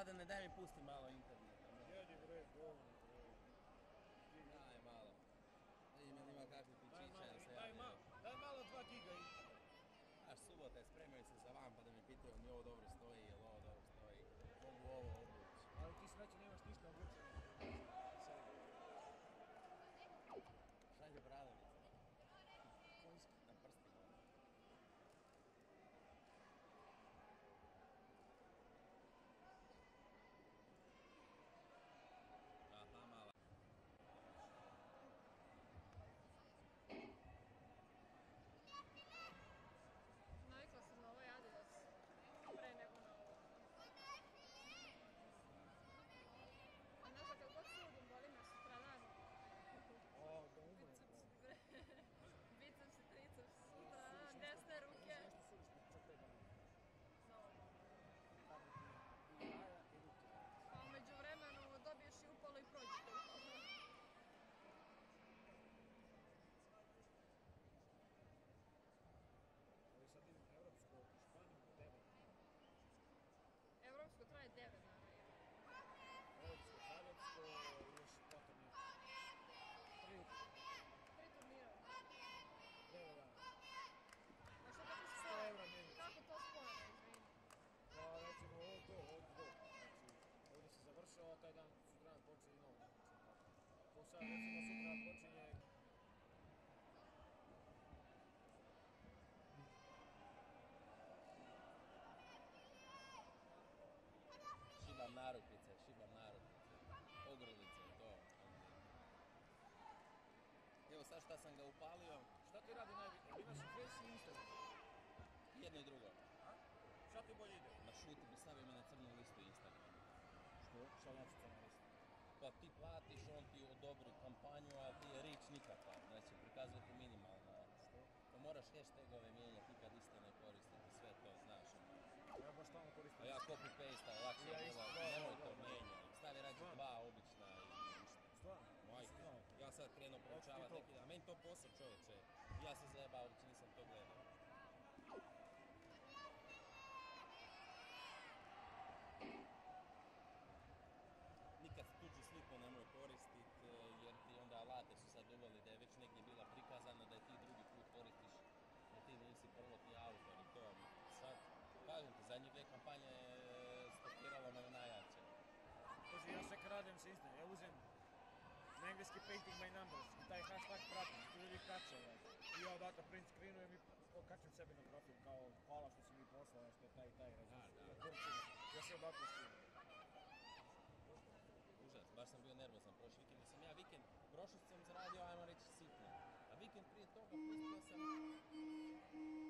Mladene, daj mi pusti malo internet. Jedi bre, dovoljno bre. Daj malo. Vidim jel ima kakvi pičića, malo, jel se daj malo, daj malo dva giga i... Znaš, subota je, spremaju se za van pa da me pitaju mi ovo dobro stoji, jel ovo dobro stoji. Mogu ovo obući. Ali ti sreće nemaš ništa obučeno. Sad, Šalje bradovice konjski. na prstima. Aha, mala. Navikla sam na ovaj Adidas pre nego na ovo. A znaš da kad god sudim, boli me sutradan. O, da umre. Biceps, bre. Biceps i triceps. Sutradan, desne ruke. Zašto sudiš po četiri dana? Na ovo. Tamo ti je i jaja i ruke. Pa umeđu vremenu dobiješ i upalo i prođe to. Ali sad idem Evropsko, Španiju, devet. Evropsko traje 9 dana. Evropsko, Kadetsko, još potom je. Tri, Tri turnira. devet dana. A što kako Sto spojeno? evra mjesečno. Kako to spojeno, izvini? Pa recimo ovo do, ovo do. Znači, ovdje se završava, taj dan sutradan počinje novo. Znači, to sad recimo sutra počinje Šibam narukvice, šibam narukvice. Ogrlice to. Evo sad šta sam ga upalio, Šta ti radi najbolje? Imaš Face i Instagram. jedno i drugo. Šta ti bolje ide? Ma šuti bi stavio me na crnu listu Instagrama. Što? Šta znači to na listu? Pa ti platiš, on ti odobri kampanju, a ti je rič nikakav. Znači, prikazuje ti minimalno. Što? Pa moraš hashtagove mijenjati kad isto ne koristiti, sve to znaš. ono. Ja baš stalno koristim. A ja copy paste, lakše Ja je bilo, da, nemoj to mijenjati. Stavi rađe dva obična i ništa. Stvarno? Majke, ja sad krenuo proučavati neki dan, meni to posao čovječe, ja se zajebao, uopće nisam to gledao. Nikad tuđu sliku nemoj koristit, e, jer ti onda alate su sad uveli da je već negdje bila prikazana da je ti drugi put koristiš, da ti nisi prvo ti autor i to. Sad, kažem ti, zadnje dvije kampanje je stopiralo me najjače. Pazi, ja sve krađem s Instagram. Ja uzem na engleski painting my numbers i taj hashtag pratim, što ljudi kače. znači. I ja odatle print screenujem i okačem sebi na profil kao hvala što si mi poslao, što je taj i taj, da. Ja se odatle skinem. Užas, baš sam bio nervozan prošli vikend, sam ja vikend, prošli sam zaradio, ajmo reći, sitno. A vikend prije toga pustio sam...